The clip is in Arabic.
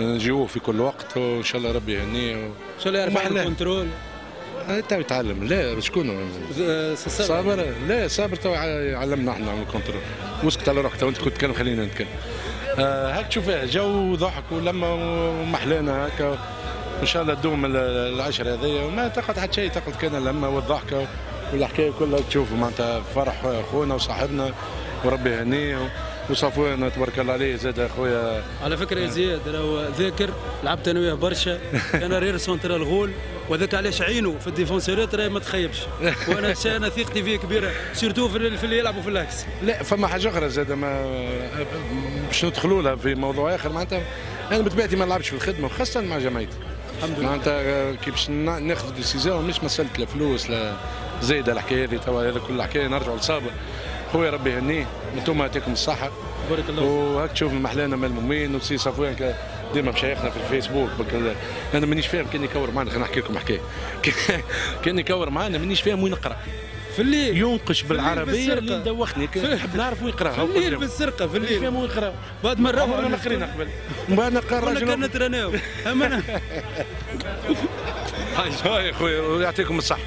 نجيوه في كل وقت وإن شاء الله ربي يهنيه و... يعرف وما عن أحلاه. ال contrôle. تو يتعلم لا شكون؟ ز- صابر. لا صابر تو علمنا إحنا ال contrôle. واسكت على روحك تو انت كنت تتكلم خلينا نتكلم. آه هاك تشوف جو ضحك ولما ومحلانا هكا إن شاء الله تدوم ال- العشرة هذيا. وما تقعد حتى شيء. تقعد كان اللمه والضحكه والحكاية كلها تشوف. معناتها فرح خونا وصاحبنا. وربي يهنيه. وصفوان تبارك الله عليه زاد خويا على فكرة يا زياد راهو ذاكر لعبت أنا وياه برشا. كان arrière central gauche وذاك علاش عينه في ال défenseur ات راهي ما تخيبش. وأنا أنا ثقتي فيه كبيرة surtout في ال- في اللي يلعبوا في ال axe لا فما حاجة أخرى زاد ما باش ندخلوا لها في موضوع آخر معناتها أنا بطبيعتي ما نلعبش في الخدمة وخاصة مع جماعتي. الحمد لله. معناتها كي باش نا- ناخذ décision مش مسألة لا فلوس لا زايده الحكاية هذه توا هذا كل الحكاية نرجعوا لصابر خويا ربي يهنيه. أنتم يعطيكم الصحة. بارك الله. وهاك تشوف محلانا ملمومين وسي صفوان ديما مشايخنا في الفيسبوك أنا مانيش فاهم كان يكور معنا خلينا نحكي لكم حكاية. كان يكور معنا مانيش فاهم وين نقرأ. في الليل. ينقش بالعربية بالسرقة. اللي دوخني نحب نعرف وين يقرا في الليل بالسرقة في اللي الليل. فاهم وين يقرا بعد ما عمرنا نروح ما قرينا قبل من بعد نقرا ولا كان نترناو أما أنا. هاي يا خويا ويعطيكم الصحة.